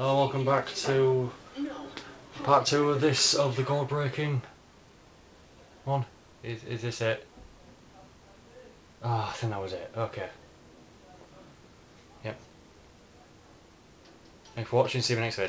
Hello, welcome back to part two of this of the gourd breaking one. Is is this it? Ah, I think that was it. Okay. Yep. Thanks for watching. See you in the next video.